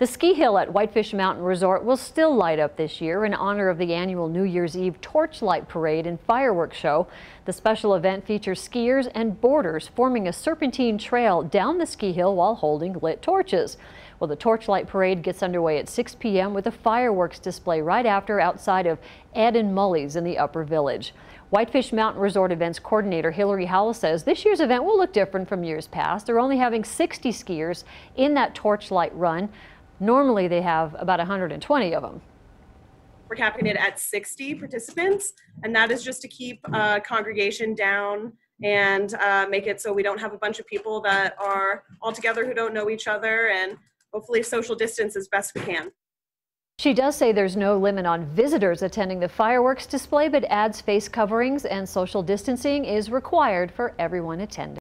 The ski hill at Whitefish Mountain Resort will still light up this year in honor of the annual New Year's Eve Torchlight Parade and Fireworks Show. The special event features skiers and boarders forming a serpentine trail down the ski hill while holding lit torches. Well, the Torchlight Parade gets underway at 6 p.m. with a fireworks display right after outside of Ed and Mully's in the Upper Village. Whitefish Mountain Resort Events Coordinator Hillary Howell says this year's event will look different from years past. They're only having 60 skiers in that Torchlight run. Normally they have about 120 of them. We're capping it at 60 participants, and that is just to keep uh, congregation down and uh, make it so we don't have a bunch of people that are all together who don't know each other and hopefully social distance as best we can. She does say there's no limit on visitors attending the fireworks display, but adds face coverings and social distancing is required for everyone attending.